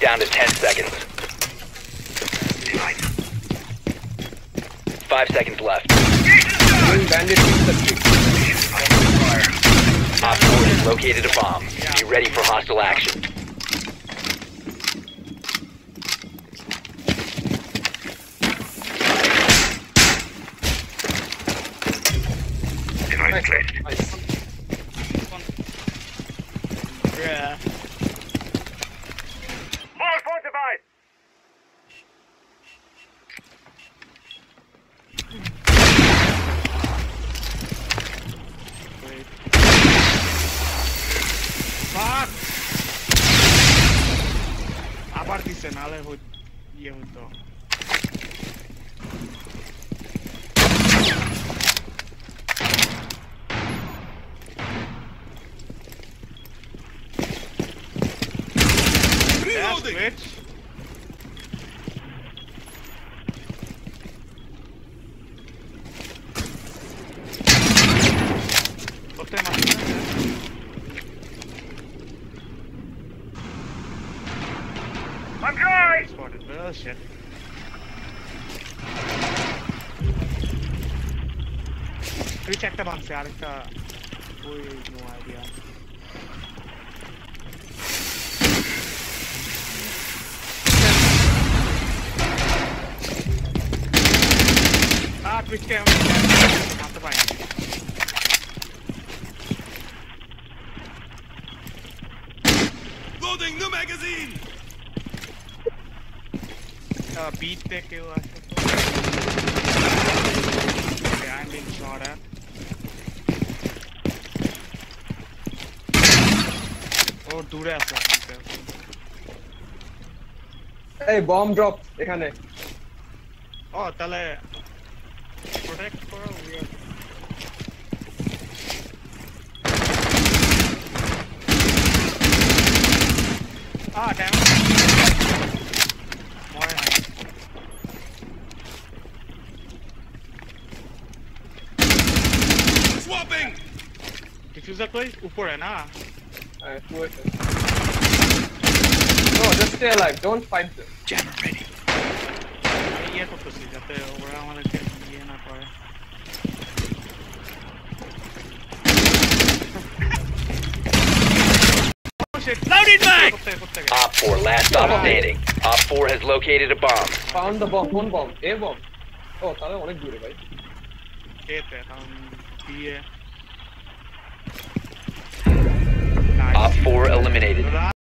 Down to 10 seconds. Five seconds left. Doing bandit in the street. Op 4 has located a bomb. Be ready for hostile action. Nice. Nice. Bruh. Wait. Partisan, ale ho... jeho to. Reloading! That's bitch. I'm going! Spotted merchant. We checked the bombs, yeah. Uh, we no idea. Ah, twist him. Not the point. Loading new magazine! uh, beat पे केव আছে Okay, I'm being shot at. ও দূরে আছে ঠিক আছে। এই bomb drop এখানে ও তাহলে protect করো weird. Ah, damn. swapping! Diffusa कोई ऊपर है ना? I threw it. No, just stay alive. Don't fight them. Jammer ready. ये तो कुछ नहीं जाते over Loaded back! Op 4, last stop standing. Op 4 has located a bomb. Found the bomb, one bomb, A bomb. Oh, that's a lot of good, right? A. Op 4 eliminated.